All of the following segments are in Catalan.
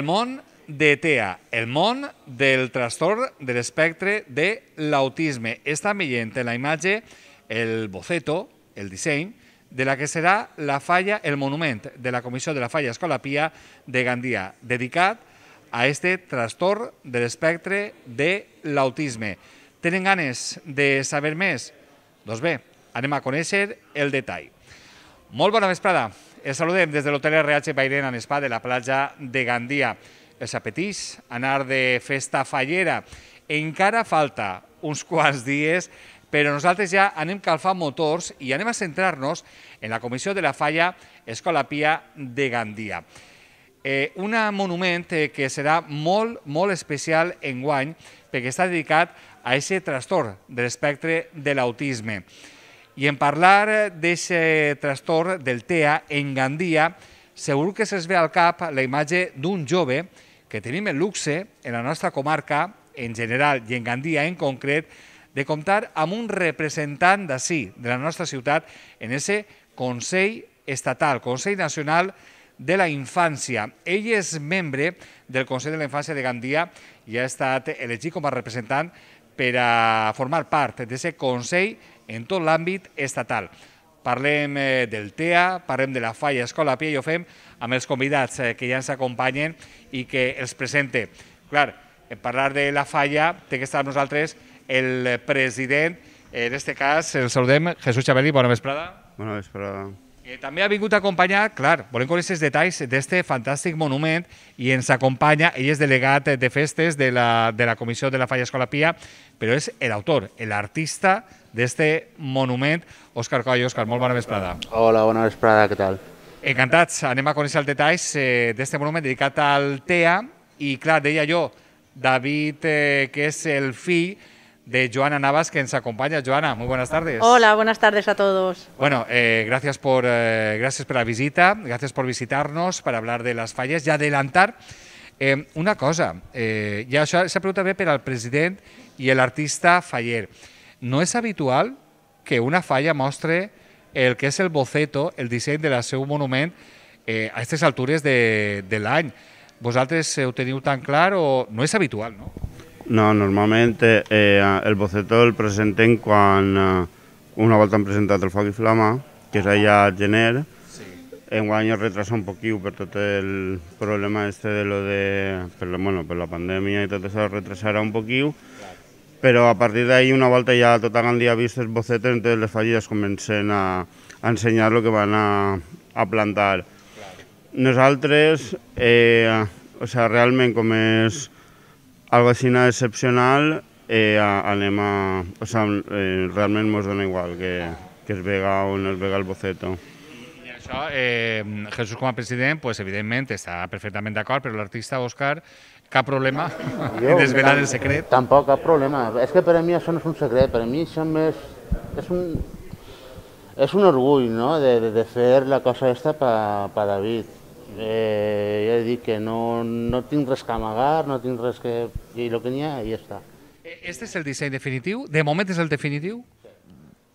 El món de TEA, el món del trastorn de l'espectre de l'autisme. Està veient en la imatge el boceto, el disseny, de la que serà la falla, el monument de la Comissió de la Falla Escola Pia de Gandia, dedicat a este trastorn de l'espectre de l'autisme. Tenen ganes de saber més? Doncs bé, anem a conèixer el detall. Molt bona vesprada. Els saludem des de l'hotel RH Bairen en Spa de la platja de Gandia. Els apetís anar de festa fallera. Encara falta uns quants dies, però nosaltres ja anem calfant motors i anem a centrar-nos en la comissió de la falla Escola Pia de Gandia. Eh, un monument eh, que serà molt, molt especial en guany perquè està dedicat a aquest trastorn de l'espectre de l'autisme. I en parlar d'aquest trastorn del TEA en Gandia, segur que se'ls ve al cap la imatge d'un jove que tenim el luxe en la nostra comarca, en general i en Gandia en concret, de comptar amb un representant d'ací, de la nostra ciutat, en ese Consell Estatal, Consell Nacional de la Infància. Ell és membre del Consell de la Infància de Gandia i ha estat elegit com a representant per a formar part d'aquest Consell en tot l'àmbit estatal. Parlem eh, del TEA, parlem de la Falla Escola Pia i ho fem amb els convidats eh, que ja ens acompanyen i que els presente. Clar, en parlar de la Falla té que estar nosaltres el president, en aquest cas el saludem, Jesús Xabeli, bona vesprada. Bona vesprada. Eh, també ha vingut a acompanyar, clar, volem conèixer els detalls d'este fantàstic monument i ens acompanya, ell és delegat de festes de la, de la Comissió de la Falla Escola Pia, però és l'autor, l'artista d'este monument, Òscar Coll. Òscar, molt bona vesprada. Hola, bona vesprada, què tal? Encantats, anem a conèixer els detalls eh, d'este monument dedicat al TEA i, clar, deia jo, David, eh, que és el fill de Joana Navas, que nos acompaña. Joana, muy buenas tardes. Hola, buenas tardes a todos. Bueno, eh, gracias, por, eh, gracias por la visita, gracias por visitarnos, para hablar de las fallas y adelantar eh, una cosa. Eh, ja això s'ha preguntat bé per al president i l'artista faller. No és habitual que una falla mostre el que és el boceto, el disseny del seu monument eh, a aquestes altures de, de l'any. Vosaltres ho teniu tan clar o no és habitual, no? No, normalment eh, el boceto el presenten quan eh, una volta han presentat el Foc i Flama, que és allà a gener, sí. guany es retrasa un poquiu per tot el problema este de lo de, per la, bueno, per la pandèmia i tot això es retrasarà un poquiu, però a partir d'ahir una volta ja tota Gandia ha vist els bocetos, entonces les falles comencen a, a ensenyar el que van a, a plantar. Nosaltres, eh, o sea, realment com és algo així excepcional, eh, anem a... O sigui, eh, realment ens dona igual que, que es vega o no es vega el boceto. I això, eh, Jesús com a president, pues, evidentment està perfectament d'acord, però l'artista Òscar, cap problema en desvelar el secret? Tampoc cap problema. És que per a mi això no és un secret, per a mi això més... És un, és un orgull, no?, de, de, de fer la cosa esta per pa David Eh, ja he dit que no, no tinc res que amagar, no tinc res que... I el que n'hi ha, ja està. Este és el disseny definitiu? De moment és el definitiu?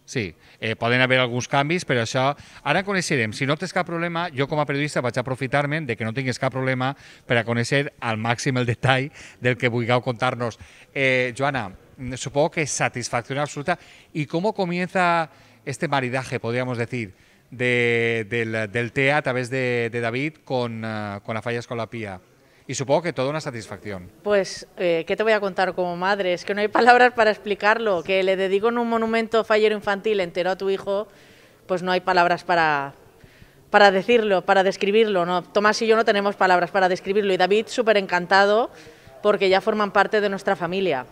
Sí, eh, poden haver alguns canvis, però això ara coneixerem. Si no tens cap problema, jo com a periodista vaig aprofitar-me de que no tinguis cap problema per a conèixer al màxim el detall del que vulgueu contar-nos. Eh, Joana, supongo que satisfacció absoluta. ¿Y cómo comienza este maridaje, podríamos decir? De, del, del a través de, David con, uh, con la falla. Y supongo que toda una satisfacción. Pues, eh, ¿qué te voy a contar como madre? Es que no hay palabras para explicarlo. Que le dedico en un monumento fallero infantil entero a tu hijo, pues no hay palabras para, para decirlo, para describirlo. ¿no? Tomás y yo no tenemos palabras para describirlo. Y David, súper encantado, porque ya forman parte de nuestra familia.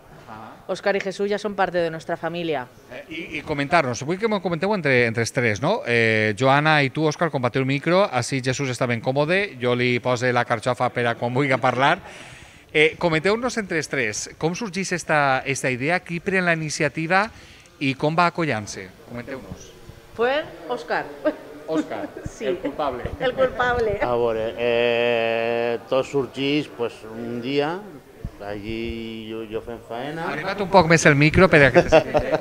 Òscar i Jesús ja són part de nostra família. Eh, I, I comentar-nos, vull que m'ho comenteu entre, entre els tres, no? Eh, Joana i tu, Òscar, compartiu el micro, així Jesús està ben còmode, jo li pose la carxofa per a quan vulgui parlar. Eh, comenteu-nos entre els tres, com sorgís esta, esta idea, qui pren la iniciativa i com va acollant-se? Comenteu-nos. Fue Òscar. Òscar, sí. el culpable. El culpable. A veure, eh, tot sorgís pues, un dia, allí jo, jo fent faena... Arribat un poc més el micro per que eh?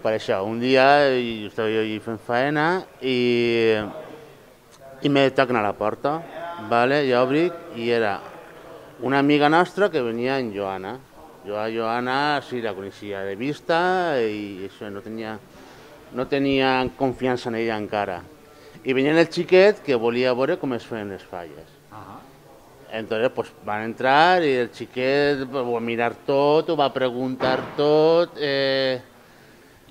Per això, un dia estava jo allí fent faena i, i me toquen a la porta vale, ja obric, i era una amiga nostra que venia en Joana. Jo a Joana sí la coneixia de vista i això no tenia, no tenia confiança en ella encara. I venia el xiquet que volia veure com es feien les falles. Entonces, pues van entrar y el xiquet pues, va mirar tot, ho va preguntar tot, eh,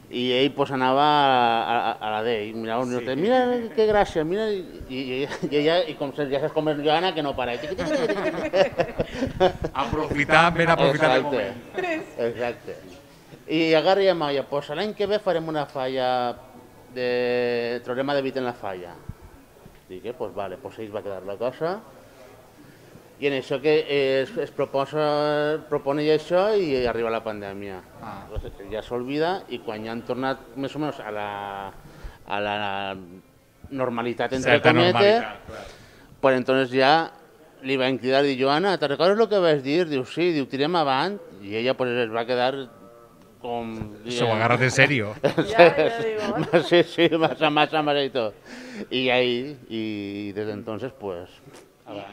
i ell pues, anava a, a, a la d'ell, mirava un sí. mira que gràcia, mira, i, i, i, ella, i com se, ja saps com és Joana, que no para. Aprofitar, ben aprofitar el Exacte, moment. exacte. I agarra i amalla, pues l'any que ve farem una falla de teorema de bit en la falla. Dic, eh, pues vale, pues ahí va quedar la cosa. I en això que es, es proposa, propone ja això i arriba la pandèmia. Ah. Ja s'olvida i quan ja han tornat més o menys a la, a la normalitat, entre Certa cometes, pues entonces ja li van cridar i Joana, ¿te recordes lo que vas dir? Diu, sí, diu, tirem avant. I ella pues es va quedar com... Se ho agarrat en serio. Ya, ya digo, Sí, sí, massa, massa, massa i tot. I ahí, i des d'entonces, pues...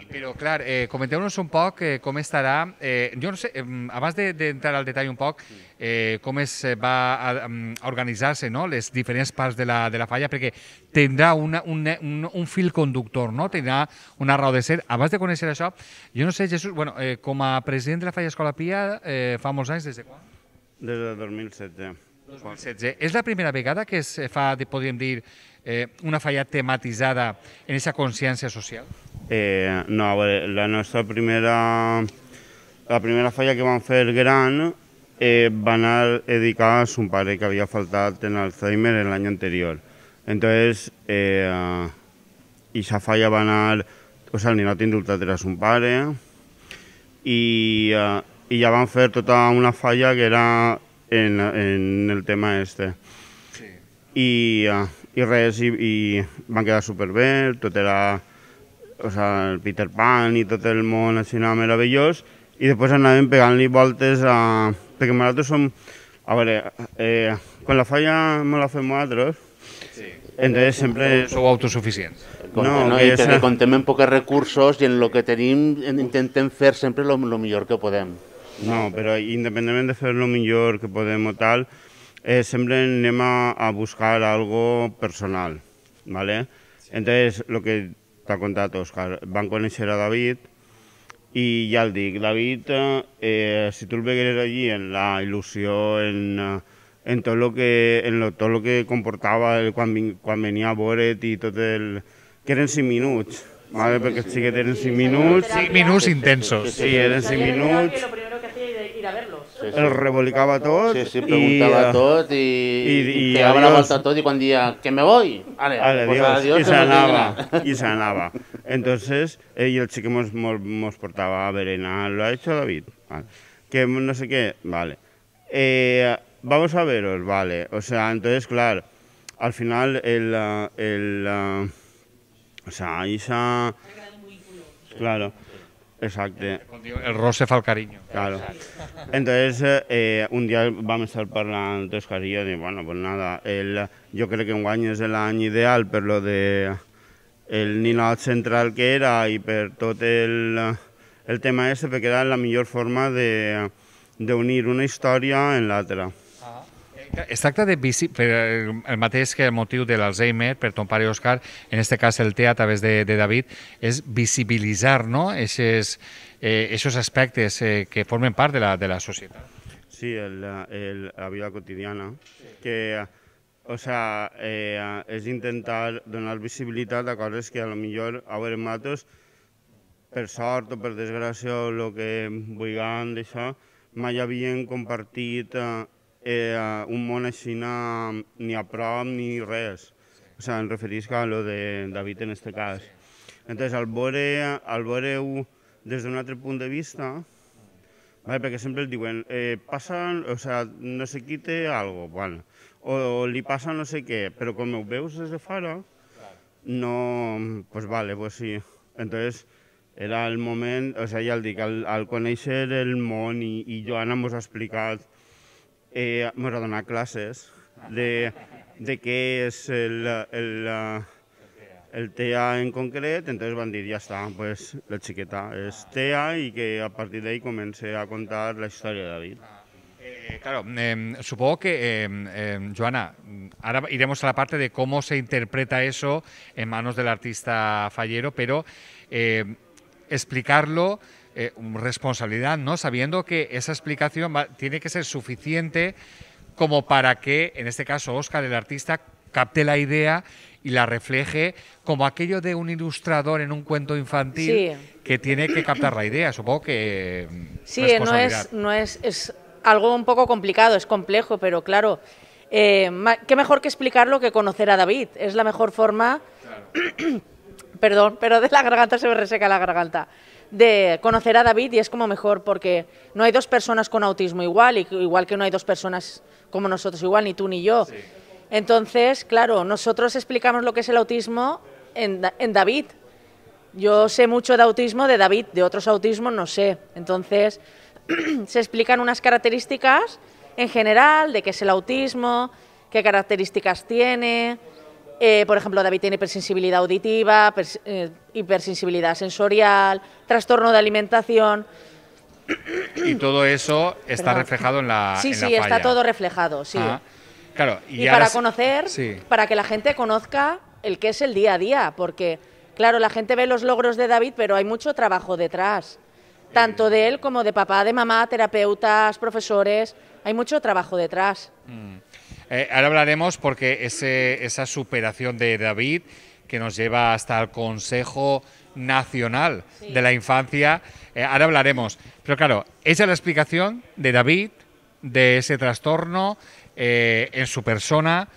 Però, clar, eh, comenteu-nos un poc eh, com estarà... Eh, jo no sé, eh, abans de- d'entrar al detall un poc, eh, com es eh, va a, mm, a organitzar-se no? les diferents parts de la, de la falla, perquè tindrà una, un, un, un fil conductor, no? tindrà una raó de ser. Abans de conèixer això, jo no sé, Jesús, bueno, eh, com a president de la Falla Escola Pia, eh, fa molts anys, des de quan? Des de 2007. 2016. És la primera vegada que es fa, de- podríem dir, eh, una falla tematitzada en aquesta consciència social? Eh, no, a veure, la nostra primera, la primera falla que vam fer gran eh, va anar dedicada a son pare que havia faltat en Alzheimer l'any anterior. Entonces, eh, i esa falla va anar, o sea, el ninot indultat era son pare, i, eh, i ja van fer tota una falla que era en, en el tema este. Sí. I, eh, i res, i, i van quedar superbé, tot era o sea, el Peter Pan i tot el món així anava meravellós, i després anàvem pegant-li voltes a... perquè nosaltres som... A veure, eh, quan la falla me la fem nosaltres, sí. entonces sempre... Sou autosuficients. No, no, que i que, esa- que contem amb pocs recursos i en lo que tenim en- intentem fer sempre lo, lo millor que podem. No, però independentment de fer el millor que podem o tal, eh, sempre anem a, a buscar algo personal, ¿vale? Entonces, lo que t'ha contat Òscar, van conèixer a David i ja el dic, David, eh, si tu el vegueres allí en la il·lusió, en, eh, en tot lo que, en lo, tot lo que comportava el, quan, vin, quan venia a veure't i tot el... que eren 5 minuts, ¿vale? perquè sí que eren 5 minuts, 5 minuts intensos. sí, eren 5 minuts, Sí, el revolicava tot Sí, sí, preguntava i, tot i, i- i, i pegava la adiós. volta a tot i quan dia que me voy, vale, Ale, pues Dios, adiós, y que se me anava, tenga. y se anava. Entonces, y el chico mos, mos, mos portaba a berenar, lo ha hecho David, vale. que no sé qué, vale. Eh, vamos a veros, vale. O sea, entonces, claro, al final el, ah, el, ah, o sea, Isa, claro, exacto. El roce fa el carinyo. Claro. Entonces, eh, un día vam estar parlant i jo, de, bueno, pues nada, el, jo crec que enguany és l'any ideal per lo de el ninot central que era i per tot el, el tema este, perquè era la millor forma de d'unir una història en l'altra. Es tracta de visi, per el mateix que el motiu de l'Alzheimer, per ton pare Òscar, en este cas el té a través de, de David, és visibilitzar no? Eixes, eh, esos aspectes eh, que formen part de la, de la societat. Sí, el, el, la vida quotidiana, que o sea, eh, és intentar donar visibilitat a coses que a lo millor a veure nosaltres, per sort o per desgràcia o el que vulguem d'això, mai havien compartit eh, eh, un món així ni a prop ni res. O sea, em referisc a lo de David en este cas. Entonces, al veure, al veure-ho des d'un altre punt de vista, Vale, perquè sempre el diuen, eh, passa, o sea, no sé qui té algo, bueno, o, o li passa no sé què, però com ho veus des de fora, no, pues vale, pues sí. Entonces, era el moment, o sea, ja el dic, al, al conèixer el món i, i Joana mos ha explicat, eh, mos ha donat classes de, de què és el, el, el TEA en concret, entonces van dir, ja està, pues, la xiqueta és TEA i que a partir d'ahí comença a contar la història de David. Eh, claro, eh, supongo que, eh, eh, Joana, ahora iremos a la parte de cómo se interpreta eso en manos del artista fallero, pero eh, explicarlo, eh, responsabilidad, ¿no? Sabiendo que esa explicación va- tiene que ser suficiente como para que, en este caso, Oscar, el artista, capte la idea y la refleje como aquello de un ilustrador en un cuento infantil Sí. que tiene que captar la idea. Supongo que... mm, Sí, no responsabilidad. es, no es, es algo un poco complicado, es complejo, pero claro, eh, qué mejor que explicarlo que conocer a David. Es la mejor forma, perdón, pero de la garganta se me reseca la garganta, de conocer a David y es como mejor porque no hay dos personas con autismo igual, igual que no hay dos personas como nosotros igual, ni tú ni yo. Entonces, claro, nosotros explicamos lo que es el autismo en, en David, yo sé mucho de autismo de David, de otros autismos no sé. Entonces, se explican unas características en general de qué es el autismo, qué características tiene. Eh, por ejemplo, David tiene hipersensibilidad auditiva, eh, hipersensibilidad sensorial, trastorno de alimentación. Y todo eso está Perdón. reflejado en la sí, en la sí, está todo reflejado, sí. Ah, claro, y, para conocer, Sí. para que la gente conozca el que es el día a día, porque claro, la gente ve los logros de David, pero hay mucho trabajo detrás, tanto de él como de papá, de mamá, terapeutas, profesores, hay mucho trabajo detrás. Eh, ahora hablaremos porque ese, esa superación de David que nos lleva hasta el Consejo Nacional de la Infancia, eh, ahora hablaremos. Pero claro, esa es la explicación de David, de ese trastorno eh, en su persona,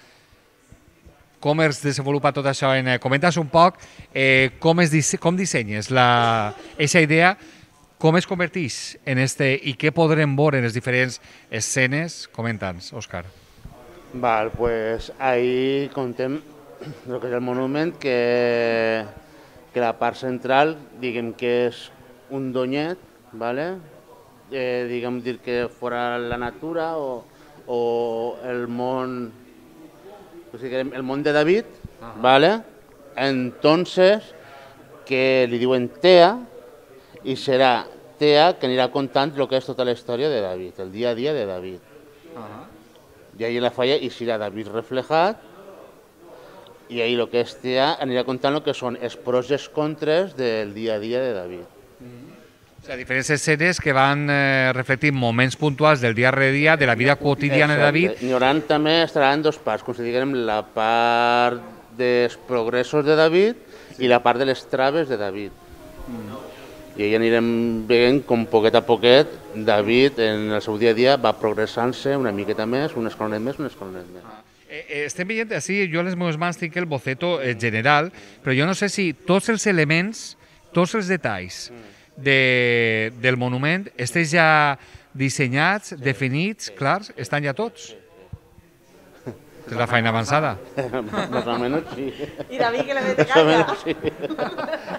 com es desenvolupa tot això en... eh, Comentes un poc eh, com, es disse com dissenyes la, aquesta idea, com es converteix en este i què podrem veure en les diferents escenes? Comenta'ns, Òscar. Val, pues ahí contem el que és el monument, que, que la part central, diguem que és un donyet, ¿vale? eh, diguem dir que fora la natura o, o el món, o sigui, el món de David, ¿vale? entonces que li diuen Tea i serà Tea que anirà contant el que és tota la història de David, el dia a dia de David. Y ahí la falla será David reflejat y ahí lo que es TEA anirà contant lo que són els pros i els contres del dia a dia de David. O sea, diferents escenes que van eh, reflectir moments puntuals del dia a dia, de la vida quotidiana de David. N'hi haurà també, estarà en dos parts, com si diguem la part dels progressos de David i la part de les traves de David. I ahí anirem veient com poquet a poquet David en el seu dia a dia va progressant-se una miqueta més, un escalonet més, un escalonet més. Eh, eh, estem veient així, jo a les meves mans tinc el boceto eh, general, però jo no sé si tots els elements, tots els detalls de, del monument estan ja dissenyats, definits, clars, estan ja tots. És la feina avançada. más o menos sí. Y David que le mete Más o menos sí.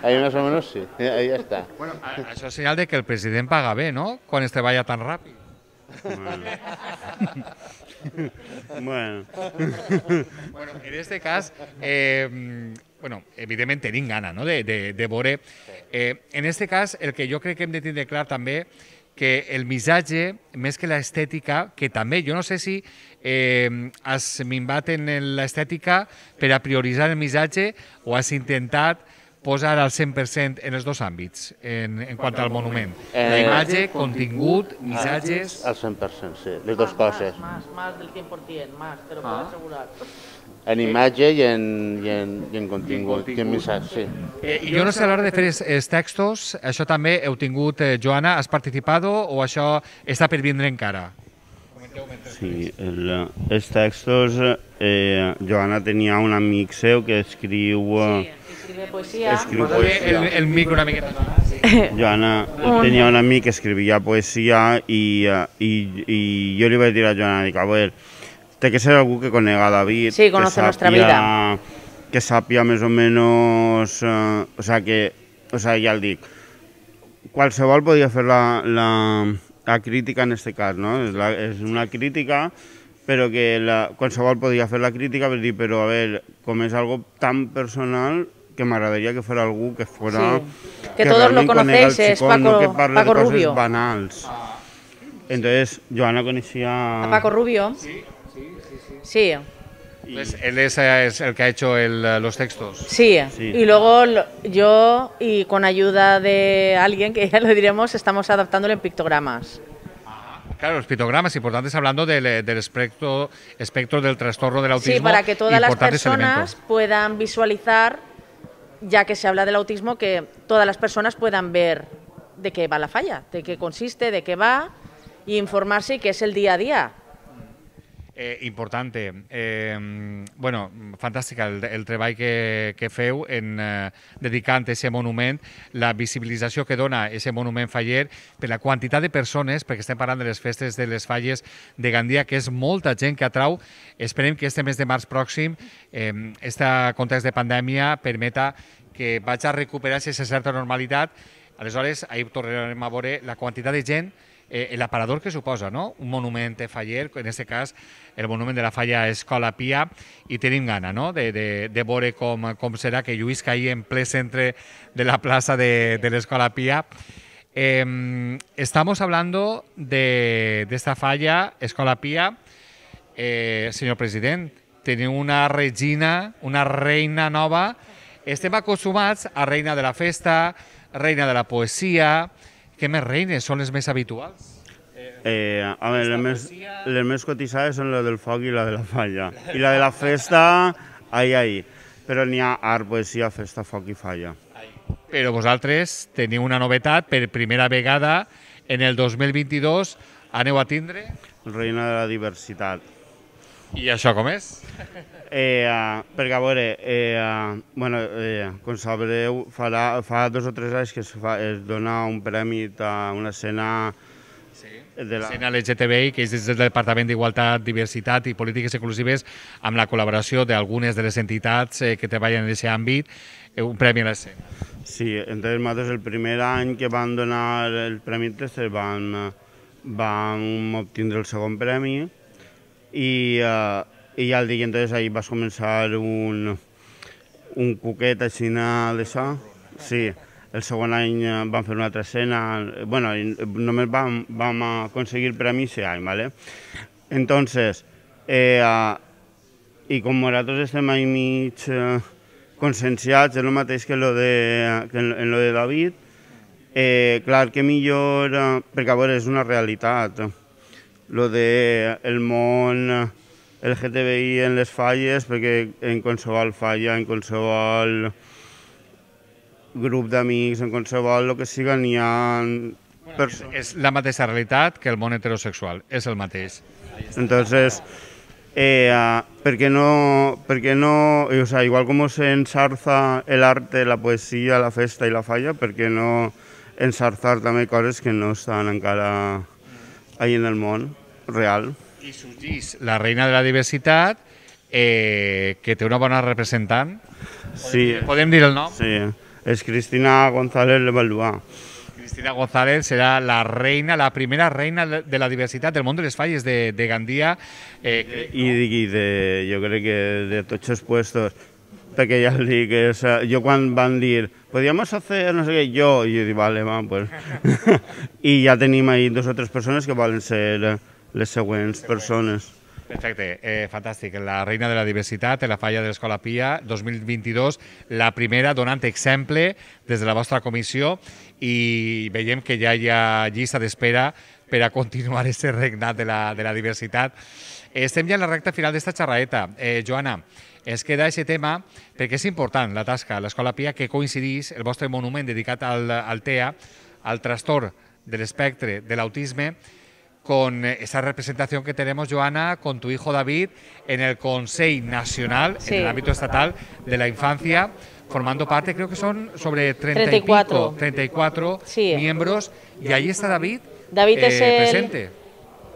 Ahí más o menos sí. Ahí ya está. Bueno, a- això és senyal de que el president paga bé, no?, quan es treballa tan ràpid. Bueno, Bueno, en este cas, eh, bueno, evidentment tenim gana no? de, de, de veure. Eh, en este cas, el que jo crec que hem de tindre clar també que el missatge, més que l'estètica, que també, jo no sé si eh, has minvat en l'estètica per a prioritzar el missatge o has intentat posar al 100% en els dos àmbits, en, en quant al monument. La Eh, imatge, contingut, missatges... Al 100%, sí, les dues coses. Más, más del 100%, más, te lo puedo asegurar. En imatge i en, i en, i en contingut, i en missatge, sí. Eh, jo no sé, a l'hora de fer els, els textos, això també heu tingut, eh, Joana, has participat o això està per vindre encara? sí, el, els textos, eh, Joana tenia un amic seu que escriu... Sí, escribe poesía. Escriu bé el, el micro una miqueta. Sí. Joana tenia un amic que escrivia poesia i, i, i jo li vaig dir a Joana, dic, a veure, té que ser algú que conega a David, Sí, que conoce nuestra sàpia- que sàpia més o menys, eh, o sea, que, o sea, ja el dic, qualsevol podia fer la, la, la crítica en este cas, no? És, la, és una crítica, però que la, qualsevol podia fer la crítica per dir, però a veure, com és algo tan personal que m'agradaria que fuera algú que fuera... Sí. Que todos lo realment conega el conocéis, es xicón, no Paco- que parle Paco de coses Rubio. banals. Entonces, Joana coneixia... A Paco Rubio. Sí, sí. Pues él es, es el que ha hecho el, los textos. Sí. Sí. y luego yo y con ayuda de alguien, que ya lo diremos, estamos adaptándolo en pictogramas. Claro, los pictogramas importantes hablando del, del espectro, espectro del trastorno del autismo. Sí, para que todas las personas elementos. puedan visualizar, ya que se habla del autismo, que todas las personas puedan ver de qué va la falla, de qué consiste, de qué va, y informarse y qué es el día a día. Eh, importante. Eh, bueno, fantàstica el, el treball que, que feu en eh, dedicant a aquest monument, la visibilització que dona aquest monument faller per la quantitat de persones, perquè estem parlant de les festes de les falles de Gandia, que és molta gent que atrau. Esperem que este mes de març pròxim, eh, este context de pandèmia, permeta que vaig a recuperar aquesta certa normalitat. Aleshores, ahir tornarem a veure la quantitat de gent eh, l'aparador que suposa, no? Un monument faller, en aquest cas el monument de la falla Escola Pia, i tenim gana, no?, de, de, de veure com, com serà que lluïsca ahir en ple centre de la plaça de, de l'Escola Pia. Eh, estamos hablando de, de esta falla Escola Pia, eh, senyor president, teniu una regina, una reina nova. Estem acostumats a reina de la festa, reina de la poesia. Què més reines són les més habituals? Eh, a veure, les més, les més cotitzades són la del foc i la de la falla. I la de la festa, ai, ai. Però n'hi ha art, poesia, festa, foc i falla. Però vosaltres teniu una novetat per primera vegada en el 2022 aneu a tindre Reina de la diversitat. I això com és? Eh, uh, perquè, a veure, eh, uh, bueno, eh, com sabreu, farà, fa dos o tres anys que es, fa, es dona un premi a una escena de la... Escena LGTBI, que és des del Departament d'Igualtat, Diversitat i Polítiques Inclusives, amb la col·laboració d'algunes de les entitats eh, que treballen en aquest àmbit, eh, un premi a l'escena. Sí, entonces nosaltres el primer any que van donar el Premi Tester van, vam obtindre el segon premi i, uh, i ja el dia entonces ahí vas començar un, un cuquet així d'això. Sí, el segon any eh, vam fer una altra escena, bueno, només vam, vam aconseguir el premi aquest any, ¿vale? Entonces, eh, uh, i com nosaltres estem ahí mig eh, conscienciats, és el mateix que, lo de, que en, en lo de David, eh, clar que millor, eh, perquè a veure, és una realitat, lo de el món LGTBI en les falles, perquè en qualsevol falla, en qualsevol grup d'amics, en qualsevol el que siga, n'hi ha... És, és la mateixa realitat que el món heterosexual, és el mateix. Entonces, eh, ¿por qué no, por qué no, o sea, igual como se ensarza el arte, la poesía, la festa y la falla, ¿por qué no ensarzar també coses que no estan encara ahí en el món real? I sorgís la reina de la diversitat, eh, que té una bona representant. Sí, Podem dir el nom? sí. És Cristina González Levallois. Cristina González serà la reina, la primera reina de la diversitat del món de les falles de, de Gandia. Eh, que- I, i de, jo crec que de tots els puestos, perquè ja el dic, és, eh, jo quan van dir, podríamos hacer no sé què, jo, i jo dic, vale, va, pues. I ja tenim ahí dos o tres persones que volen ser eh, les següents persones. Perfecte, eh, fantàstic. La reina de la diversitat, la falla de l'Escola Pia, 2022, la primera donant exemple des de la vostra comissió i veiem que ja hi ha llista d'espera per a continuar aquest regnat de la, de la diversitat. Estem ja en la recta final d'esta xerraeta. Eh, Joana, es queda aquest tema perquè és important la tasca a l'Escola Pia que coincidís el vostre monument dedicat al, al TEA, al trastorn de l'espectre de l'autisme, con eh, esa representación que tenemos, Joana, con tu hijo David, en el Consejo Nacional, Sí. en el ámbito estatal de la infancia, formando parte, creo que son sobre 30 34. y pico, 34 Sí. miembros, y ahí está David, David eh, es el- presente.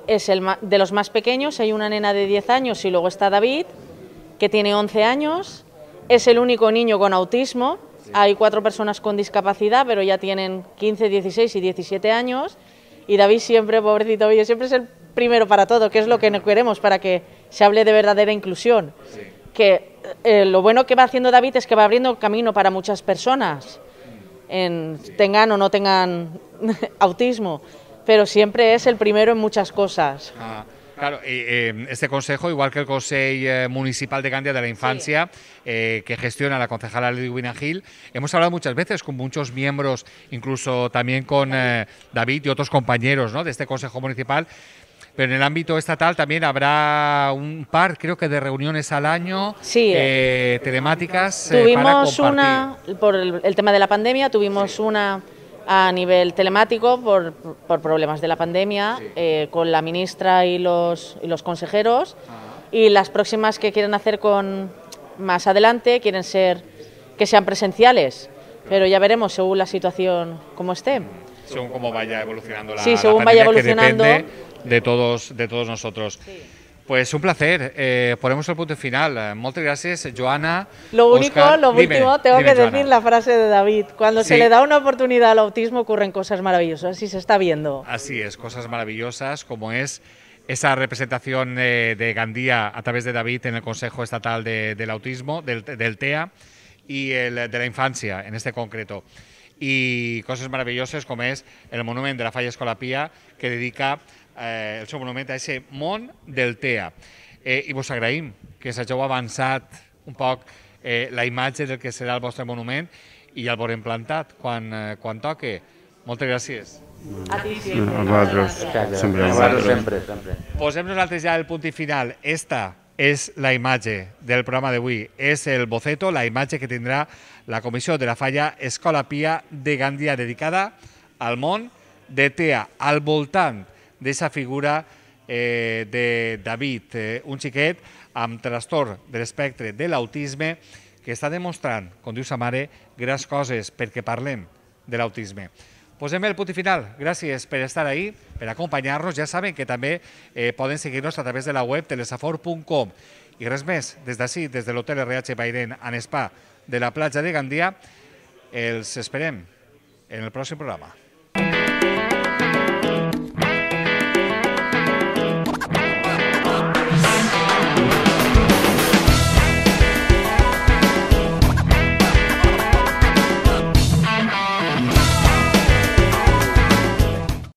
Es el de los más pequeños, hay una nena de 10 años y luego está David, que tiene 11 años, es el único niño con autismo, hay cuatro personas con discapacidad, pero ya tienen 15, 16 y 17 años, y David siempre, pobrecito David, siempre es el primero para todo, que es lo que no queremos, para que se hable de verdadera inclusión. que eh, lo bueno que va haciendo David es que va abriendo camino para muchas personas, en, tengan o no tengan autismo, pero siempre es el primero en muchas cosas. Ah, claro, eh, este consejo, igual que el Consejo eh, Municipal de Gandia de la Infancia, eh, que gestiona la concejala Lidwina Gil, hemos hablado muchas veces con muchos miembros, incluso también con eh, David y otros compañeros ¿no? de este Consejo Municipal, pero en el ámbito estatal también habrá un par, creo que de reuniones al año, Sí. eh, telemáticas para Tuvimos compartir. una, por el, el tema de la pandemia, tuvimos una a nivel telemático por, por problemas de la pandemia eh, con la ministra y los, y los consejeros y las próximas que quieren hacer con más adelante quieren ser que sean presenciales, pero ya veremos según la situación como esté. según cómo vaya evolucionando la, Sí, la según pandemia, vaya que evolucionando. depende de todos, de todos nosotros. Pues un placer. Eh, ponemos el punto final. Muchas gracias, Joana. Lo único, Óscar. lo Dime, último, tengo dime, que Joana. decir la frase de David. Cuando Sí. se le da una oportunidad al autismo ocurren cosas maravillosas y se está viendo. Así es, cosas maravillosas como es esa representación eh, de Gandía a través de David en el Consejo Estatal de- del Autismo, del, del TEA y el de la infancia en este concreto. Y cosas maravillosas como es el monumento de la Falla Escolapía que dedica eh, el seu monument a ese món del TEA. Eh, I vos agraïm que s'hàgiu avançat un poc eh, la imatge del que serà el vostre monument i el veurem plantat quan, eh, quan toque. Moltes gràcies. A ti sí. A vosaltres, sempre. A vosaltres. sempre, sempre. Posem nosaltres ja el punt i final. Esta és la imatge del programa d'avui. És el boceto, la imatge que tindrà la comissió de la falla Escola Pia de Gandia, dedicada al món de TEA, al voltant d'aquesta figura eh, de David, eh, un xiquet amb trastorn de l'espectre de l'autisme que està demostrant, com diu sa mare, grans coses perquè parlem de l'autisme. Posem el punt final. Gràcies per estar ahí, per acompanyar-nos. Ja saben que també eh, poden seguir-nos a través de la web telesafor.com. I res més, des d'ací, des de l'hotel RH Bairén en Spa de la platja de Gandia, els esperem en el pròxim programa.